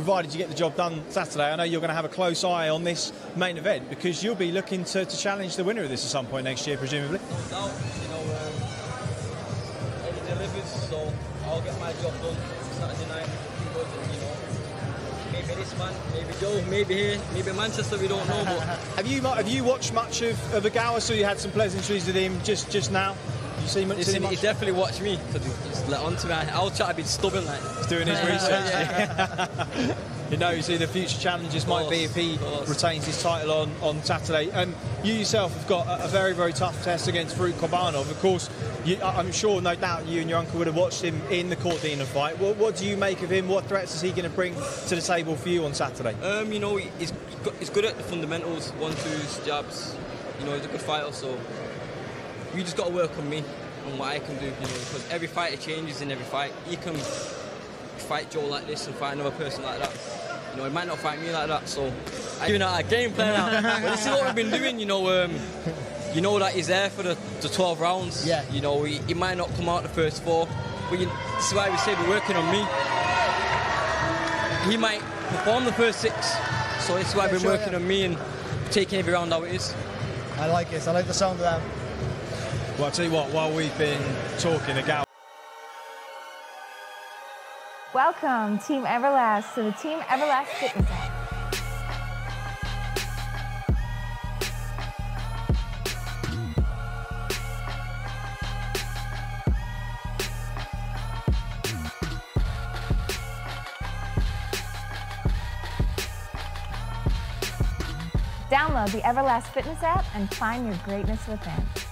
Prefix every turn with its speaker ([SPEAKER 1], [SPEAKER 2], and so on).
[SPEAKER 1] provided you get the job done Saturday, I know you're going to have a close eye on this main event because you'll be looking to, to challenge the winner of this at some point next year, presumably.
[SPEAKER 2] No doubt, you know, um, Eddie delivers, so I'll get my job done Saturday night. But, you know, maybe this man, maybe Joe, maybe here, maybe Manchester, we don't know. But
[SPEAKER 1] Have you have you watched much of, of Ogawa? Saw you had some pleasantries with him just just now. You see much?
[SPEAKER 2] listen,
[SPEAKER 1] seen
[SPEAKER 2] he
[SPEAKER 1] much?
[SPEAKER 2] definitely watched me because he let on to me. I- I'll try to be stubborn like.
[SPEAKER 1] He's doing his research. you know, who the future challenges might be if he retains his title on, on Saturday. Um, you yourself have got a, a very, very tough test against Farouk Korbanov. Of course, you, I- I'm sure, no doubt, you and your uncle would have watched him in the Cordina fight. What, what do you make of him? What threats is he going to bring to the table for you on Saturday?
[SPEAKER 2] Um, you know, he's, he's good at the fundamentals, one, twos, jabs. You know, he's a good fighter, so you just got to work on me and what I can do. You know, because every fighter changes in every fight. He can fight Joe like this and fight another person like that. You know, he might not fight me like that. So I'm doing our game plan now. but this is what we've been doing. You know, um, you know that he's there for the, the 12 rounds.
[SPEAKER 3] Yeah.
[SPEAKER 2] You know, he, he might not come out the first four. But you, this is why we say we're working on me he might perform the first six. So this is why I've been
[SPEAKER 3] sure,
[SPEAKER 2] working
[SPEAKER 3] yeah.
[SPEAKER 2] on me and taking every round how it is.
[SPEAKER 3] I like it. I like the sound of that.
[SPEAKER 1] Well, I'll tell you what, while we've been talking, Ogawa
[SPEAKER 4] Welcome, Team Everlast, to the Team Everlast Fitness app. Download the Everlast Fitness app and find your greatness within.